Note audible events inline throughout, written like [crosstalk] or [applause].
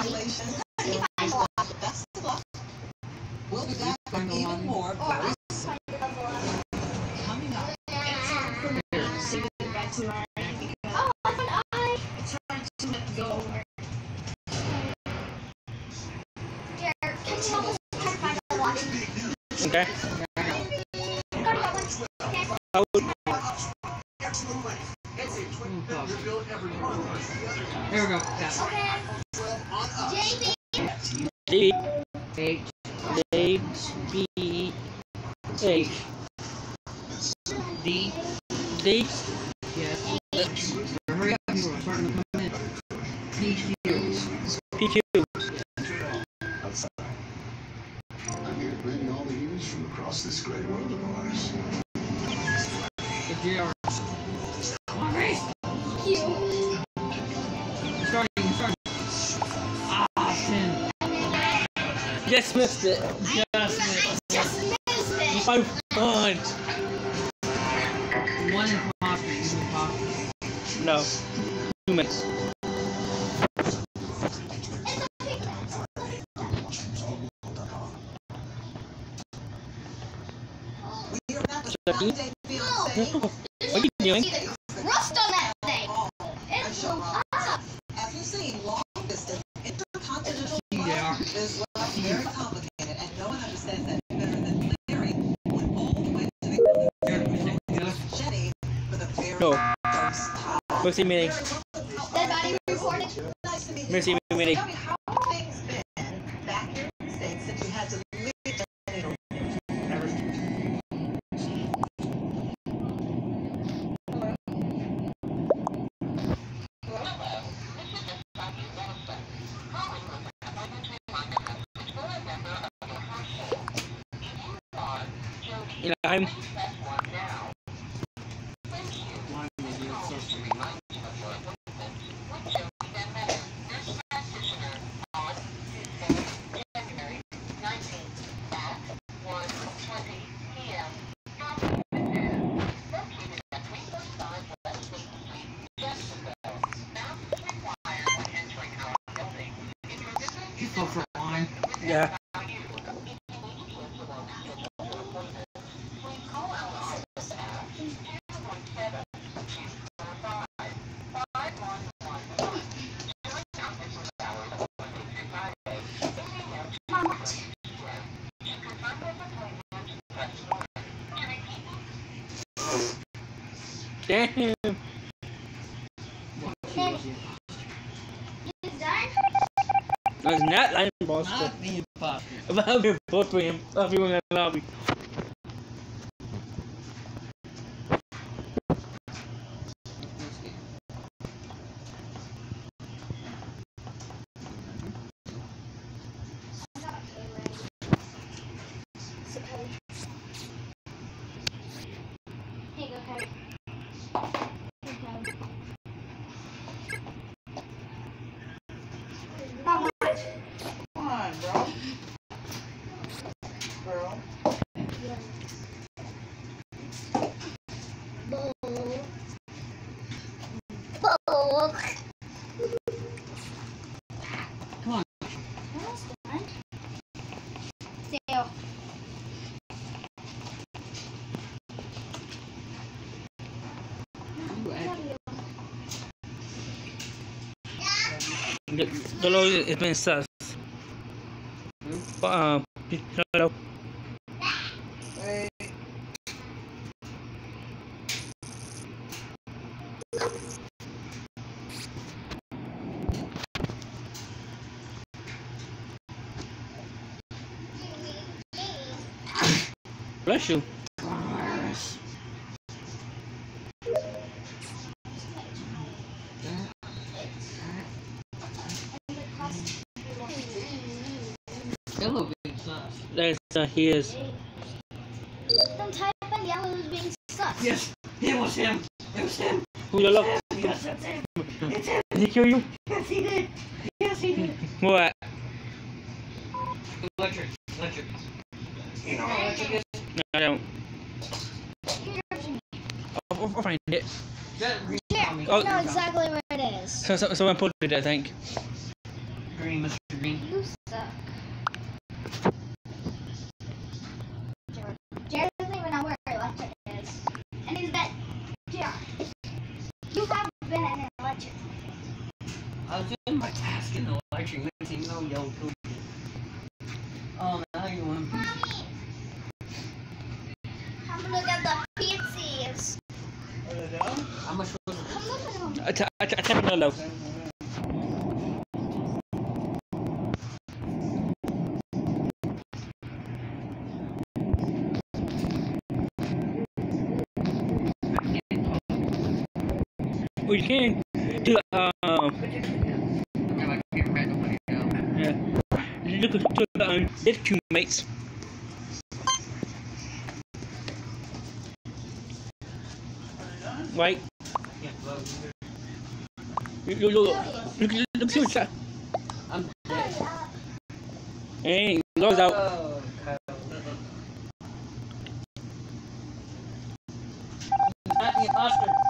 Congratulations. Best of luck. We'll be back with even more very soon. Coming up. Say goodbye to our Oh, I thought I. It's hard to let go. Here, can you help us try to find? Okay. Go to that one. Okay. I would, There we go. Got Okay. D, H. B, H, D. D, Yes. Hurry up, people are starting to come in. PQ. PQ. Across this great world of ours. The GR. Just missed it. Just missed I just missed it. So fun. One imposter. He's an imposter. No. Two minutes. We are not the Chucky? Sunday Field No. saying What are you doing? See the rust on that thing. It's up. As you've seen, long distance intercontinental Yeah. flight is like very complicated, and no one understands that better than Larry. Went all the way to the Just Jenny with a very No. first time. Mercy meeting. Dead body reported. Nice to meet you. Mercy meeting. Tell me how have things been back here in the States since you had to leave Jenny You know, I'm. go for a line. Yeah. Damn. That's not line imposter. Not the imposter. About to vote for him. Everyone in the lobby. Here you go, Harry. Here you go. How much? Come on, bro. Girl. Bowl. Bowl. Come on. Almost done. Dale. You add- Has been sus. Uh, hello. Bless you. Yellow being sus. That's uh, he is. Don't type in yellow is being sus. Yes, it was him. It was him. Who you look? Yes, that's him. It's him. Did he kill you? Yes, he did. Yes, he did. What? Electric. Electric. You know what electric is? No, I don't. I'll, I'll find it. That green Here, Oh. I know exactly where it is. So, so, someone put it, I think. Green, Mr. Green. You suck. Jared, Jared doesn't even know where electric is. And he's bet. Jared, you have been in an electric. I was doing my task in the electric. Next thing you know, yellow killed. Oh, now you want Mommy! Come look at the pizzas. How much was it? Come look at them. I ta- I ta- I tap it you can down. yeah. Look to the um, there's two mates. Right. Look, look, look, look, look, look, that. I'm. Hey, goes out. Oh, Kyle. Not the imposter.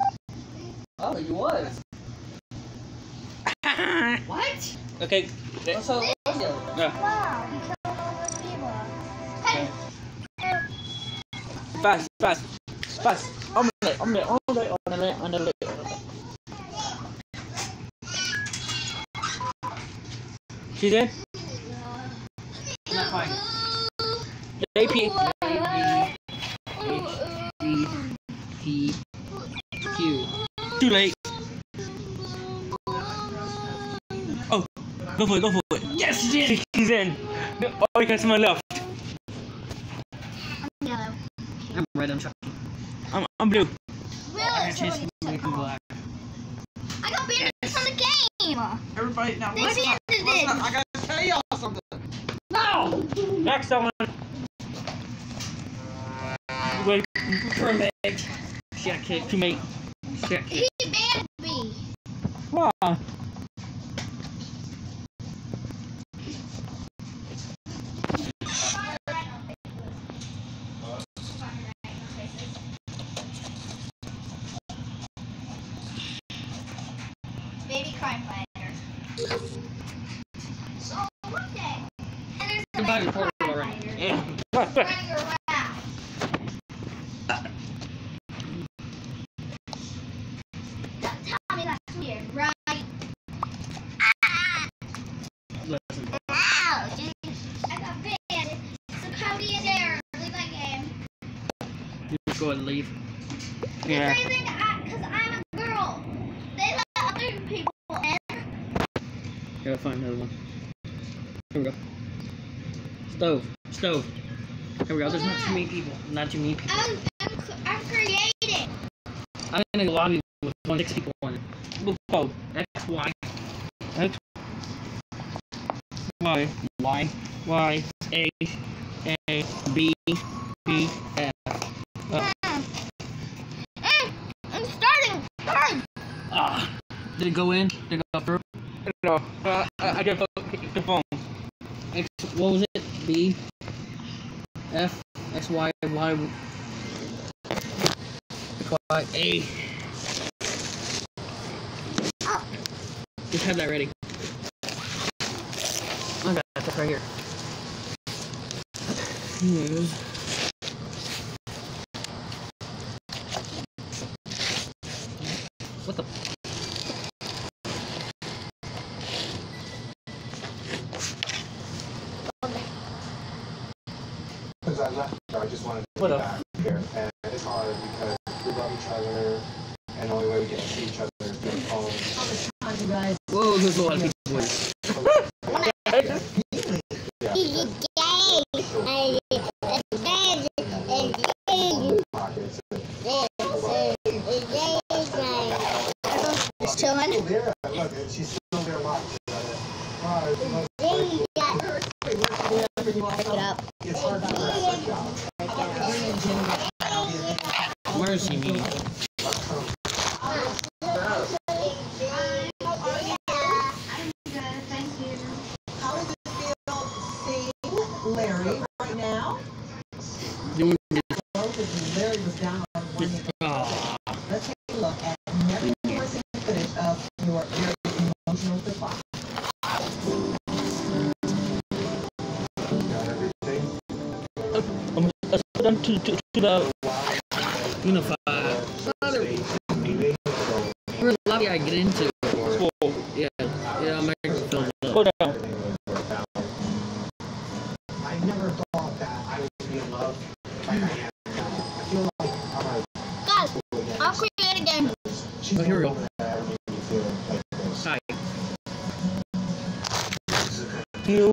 Oh, you was. [laughs] What? okay. What's up? What's? Yeah. Wow, you killed all those people. Hey! Hey, Fast, fast, fast. On the left, on the on the left, on the left, on the left. She's in. Not fine. AP. G Too late. Oh, go for it, go for it. Yes, you did. [laughs] She's in. Oh, you got to my left. I'm yellow. I'm red. I'm shot. I'm, I'm blue. Really? I changed Somebody to took make black. I got banned from the game. Everybody, now They listen, banned listen, it. I gotta tell y'all something. No. Next one. Wait, Perfect. She got kicked. To me. She got kicked. He banned me. Wow. Baby crime fighter. So, one day. And there's a baby crime fighter Yeah. Fast, fast. running around. Don't tell me that's weird, right? Ah! Listen. Ow! Jeez. I got banned. So Cody and Aaron, leave my game. You just go ahead and leave. Yeah. Because I'm a girl. They let other people in. Gotta find another one. Here we go. Stove. Stove. Here we go. There's not too many people. Not too many people. I'm, I'm, I'm creating. I'm in a lobby with 26 people in it. Oh, X, Y. X. Y. Y. Y. A. A. B. B. F. Mm. Mm, I'm starting. Hard. Ah. Did it go in? Did it go through? No. Uh, I, I just picked the phone. X. What was it? B. F. X, Y, Y. X, Y, A. Just have that ready. Okay, that's right here. Here's. Because I left, I just wanted to What be up? back here. And it's hard because we love each other, and the only way we get to see each other is through the phone. Whoa, there's a lot of people. Pockets. Just chilling. them to, to, to the unified. Every lobby I get into. Cool. Yeah, yeah, I'm feeling up. Go down. Never thought that I would be in love. I am. I feel like i'll create a game. Here we go. Hi. You.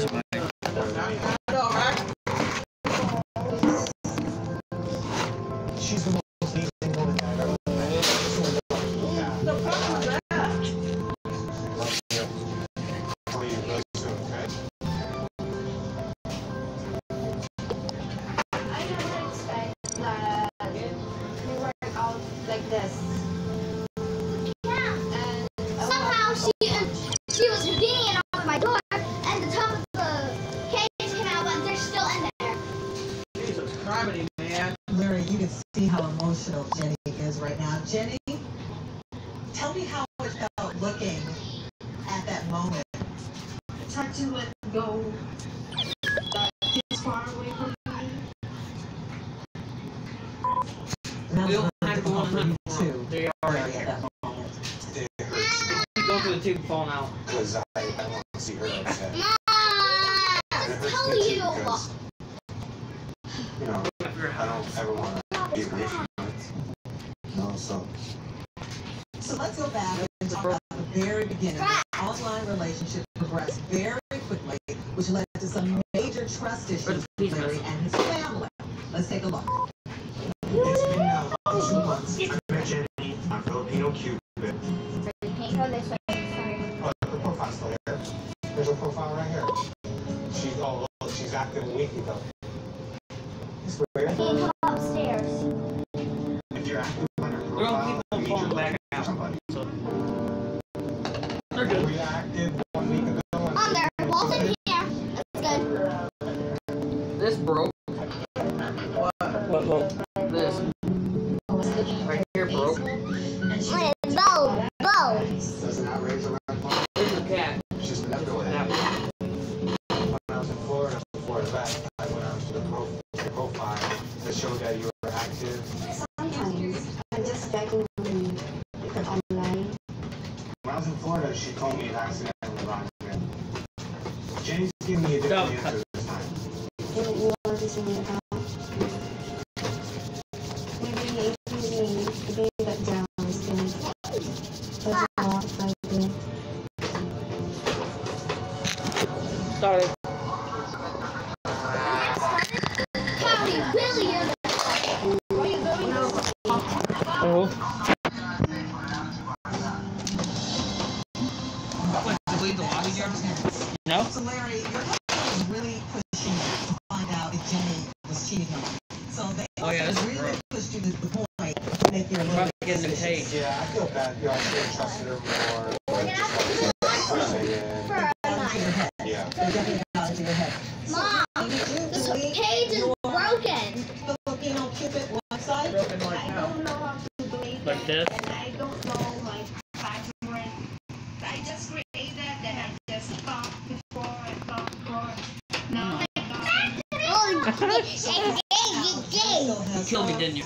change my She's the most decent woman I've ever Like this. Yeah. And uh, somehow she uh, she was Man. Larry, you can see how emotional Jenny is right now. Jenny, tell me how it felt looking at that moment. It's hard to let go uh, that he's far away from me. They are that Go to the tube phone now. Because I, I want to see her upset. Mom! Tell you! let's go back and talk about the very beginning. The online relationship progressed very quickly, which led to some major trust issues with Larry and his family. Let's take a look. It's been now two months. I'm Jenny, I'm Filipino Cuban. Oh, the profile's still here. There's a profile right here. She's all she's active weekly though. Hello. you killed me, didn't you?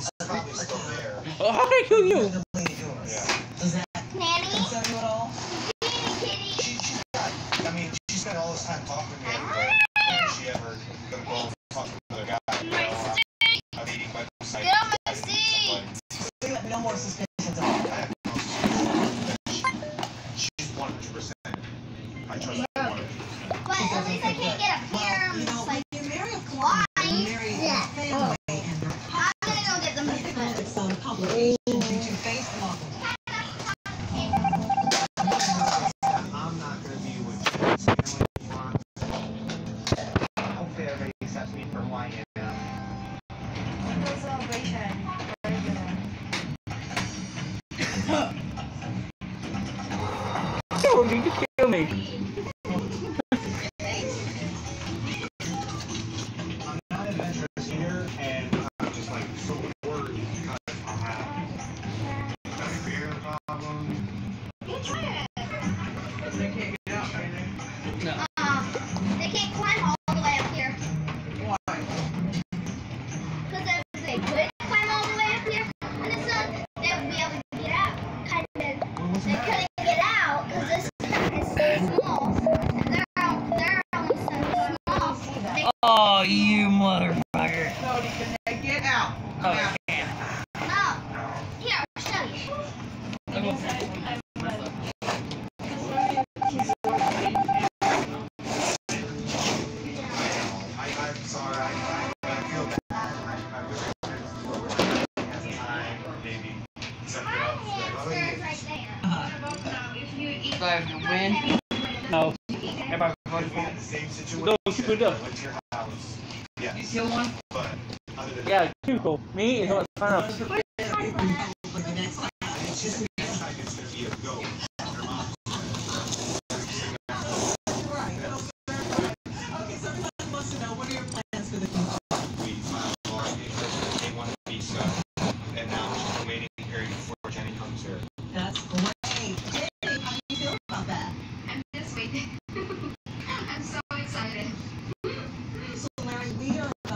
Oh, how did I kill you? Nanny. falando de I to win? No. Everybody voted for If we it. had the same situation, No, keep it up. I went your house, You yes, kill one? but other than Yeah, too cool. Me is not fun enough. for the next time. it's just next time it's gonna be a go. Your mom. Right. Okay, so everybody wants to know what are your plans for the future? We filed for a they want a visa, and now it's just a waiting period before Jenny comes here. That's great. Jenny, how do you feel about that? I'm just waiting. I'm so excited. So Larry, we are about to Sorry, say just for some reason. Anything you'd like to say to her right now? We'll talk about it afterwards. We'll talk, so. Is he a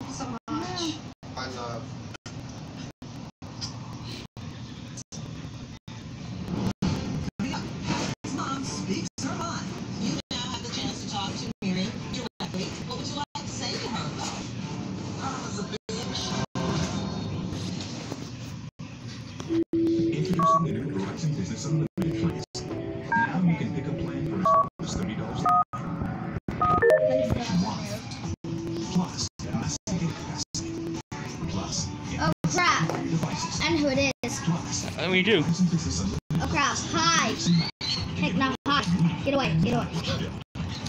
Plus, I mean, you do. Verizon Business Unlimited Oh crap. Hi. is matched. Heck no. Hi. Get away. Get away.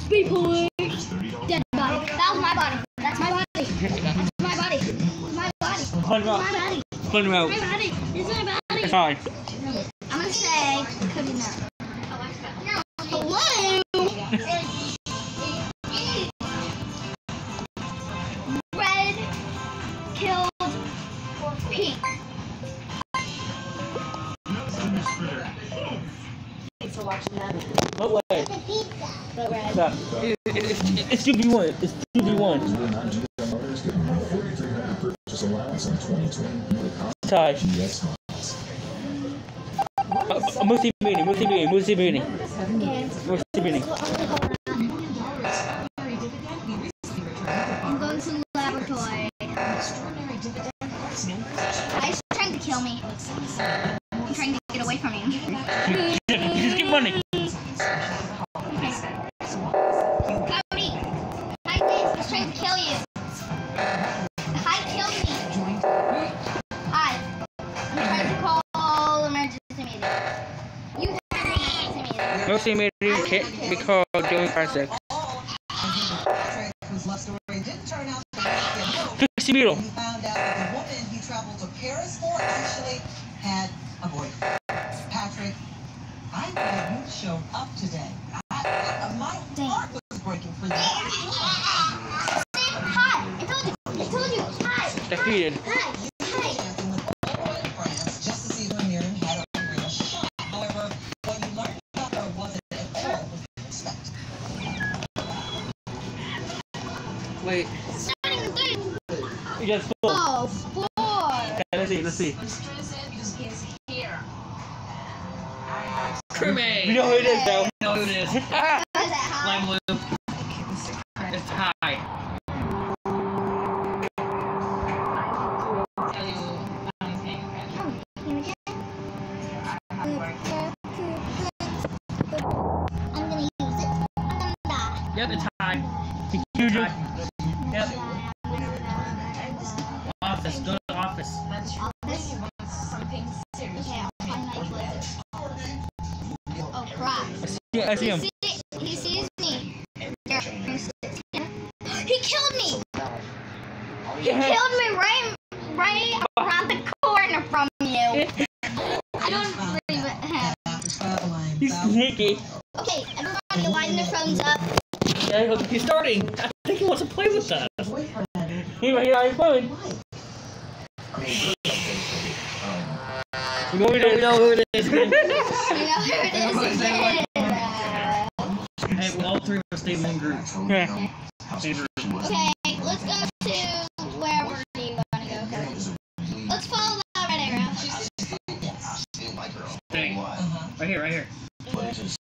Be police. Just thirty dollars. Dead body. That was my body. That's my body. That's my body. My body. Fun My out. body. Fun out. My body. This is my body. It's fine. But red. It, it, it's, it's 2v1. It's 2v1. $9 get 4,300 purchase allowance on 2020 Tie. Uh, multi meeting, multi meeting, multi Okay. multi meeting. I'm going to the laboratory. He's trying to kill me. To be happy and hope, Fix the middle. He found out that the woman he traveled to Paris for actually had a boyfriend. Patrick, I'm glad you showed up today. I, I, my heart was breaking for you. Hi! I told you. I told you. Hi! Defeated. Hi! Oh, four. Okay, let's see, let's see. Crewmate. We know who it is though. You know who it is. Was that high? Lime Loop. Yeah, I see him. He, see, he sees me. There, He killed me. He killed me right, right around the corner from you. I don't believe it. After traveling He's thousands sneaky. Okay, everybody line their phones up. Yeah, he'll- He's starting. I think he wants to play with us. of boyfriend, he he on his phone. You know We don't know who it is. You [laughs] know who it is. Hey, well, all three of us stay in one group. Yeah. House Favorite. she was. Okay, let's go to wherever do you want to go? Mary is a really Let's follow that red arrow. I still like. Dang. Right here, right here. But it just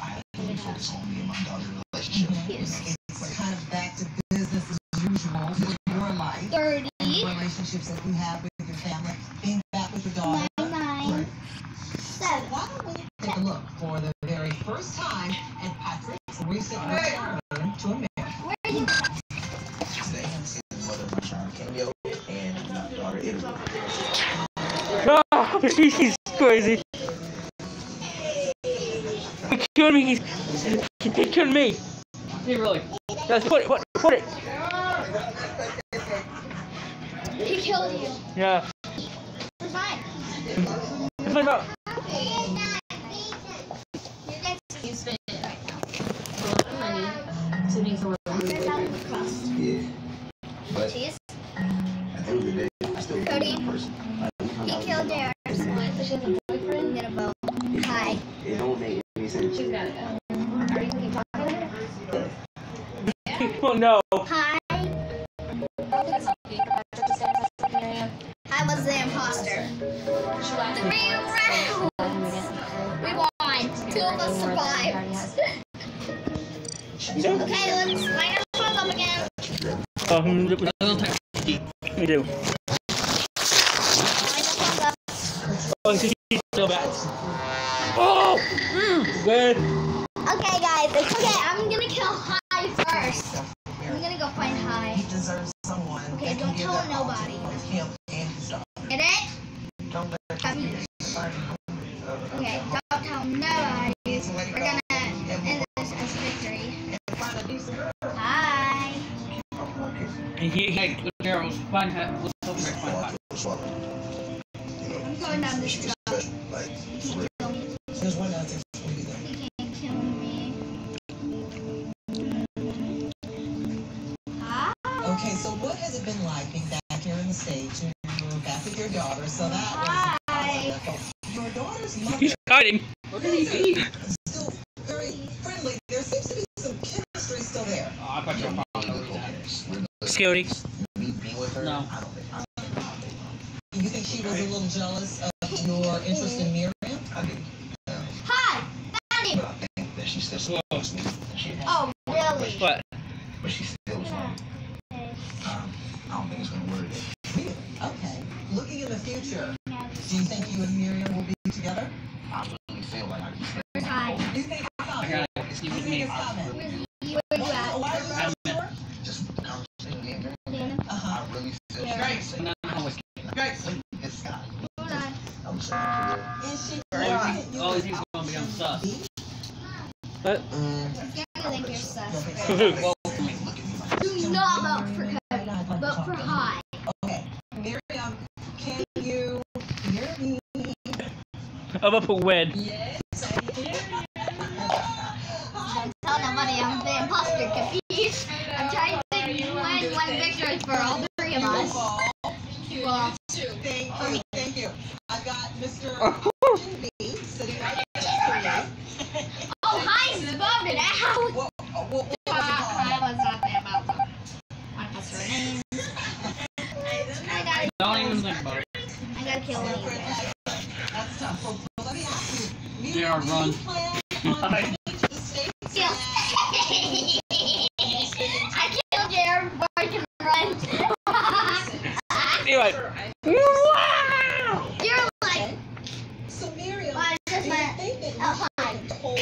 I had to really focus on me and my daughter's relationship. Yes. It's kind of back to business as usual with your life 30, relationships that you have He's, he's crazy. He killed me. He's, he killed me. He really? Guys, put it, put, put it. He killed you. Yeah. It's fine. It's like Oh no. Hi. I was the imposter. Three rounds. We won. Two of us survived. [laughs] okay, let's line our phones up again. Um, we do. Line our phones up. Oh, he's he's so bad. Oh! Mm, good. Okay, guys, it's okay. I'm gonna kill High first. Find hat. Let's go back. Find hot. I'm going down this track. Like, He can't kill me. There's one other thing for you though. He can't kill me. Okay, so what has it been like being back here in the States? You're back with your daughter, so that Hi. was your daughter's mother he's hiding. What did he eat? still very friendly. There seems to be some chemistry still there. Oh, I thought you were probably Scary. me being with her, No. I don't think I don't think You think she was a little jealous of your interest in Miriam? I do. Hi. Found him. I think that she still supports me. She, Oh, really? What? but she still was like, um, I don't think it's gonna work. Sus. Like Do not vote for Cody. Vote for Hi. Okay. Miriam, can you hear? I'm up a win. Yes. Don't tell nobody I'm the imposter confused. I'm trying to win one victory for all three of us. Well, Thank you, thank you. I've got Mr. Oh. B sitting right next to oh, Hi's voted out. you. What, uh, what, what was it called? I was not there about that. I passed her name. I gotta, don't even think about it. I gotta kill one of you guys. That's tough. So, so let me ask you. Miriam, Yeah, do run. you plan on coming to the States? Kill. I killed Jared before I can run. Anyway. Wow! You're like, So Miriam, well, I do just you went, think that you oh, should hi. have told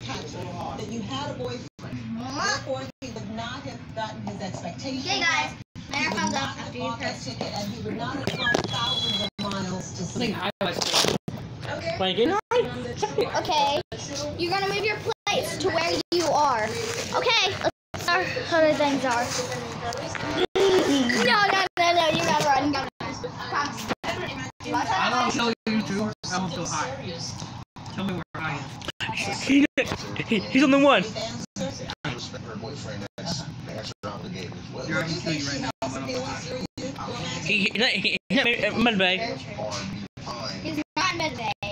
Patrick that you had a boyfriend? Therefore, he would not have gotten his expectations. Okay, guys. He There would comes not up have after you bought that press. ticket, and he would not have flown thousands of miles to I see. think highlights. Playing game? Check. Okay, you're gonna move your plates to where you are. Okay, let's start how the things are. No, no, no, no, you gotta run. You gotta run. I don't kill you two. I won't kill high. Tell me where I am. He, he, he's on the one. I respect her boyfriend. That's that's her obligation as well. You're already kill you right now. I don't know. He, he, he, he's not uh, Monday. R&B. He's not midday.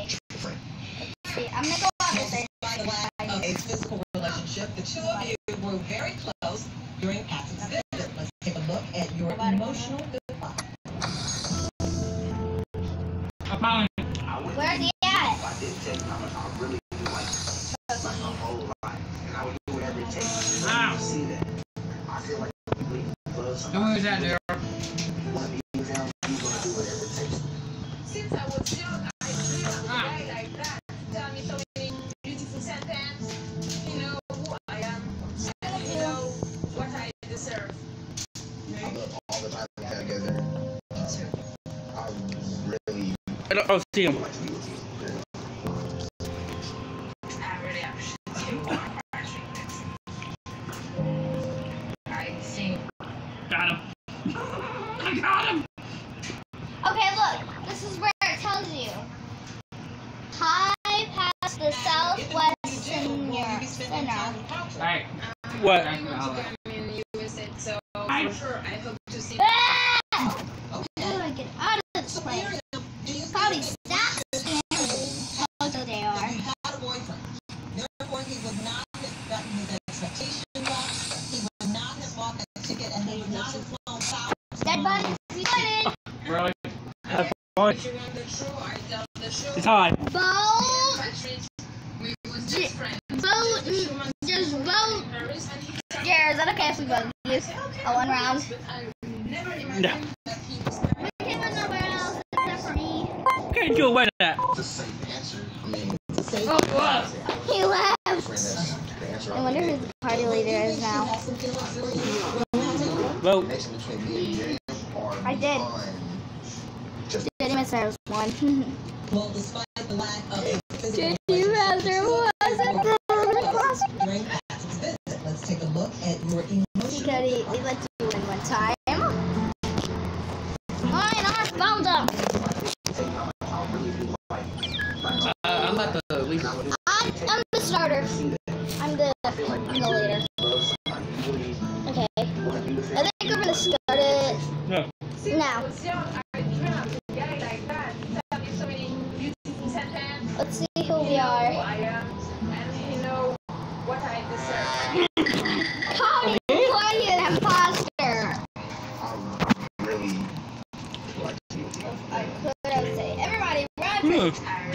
physical relationship, the two of you were very close during Patrick's visit. Let's take a look at your emotional goodbye. I found. Where's he at? I. I really do like like whole life, and I do whatever it takes. See that? I feel like. Who is that, Daryl? I don't, see him. Dead body. We got It's hot. Ball. I did. Just didn't miss one. [laughs] well, despite the lack of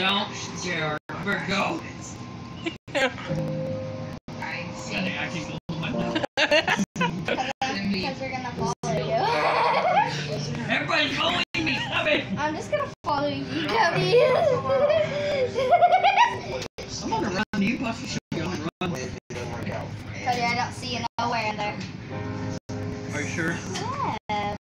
Don't dare ever go. [laughs] I see. I can [laughs] go. Because we're gonna fall.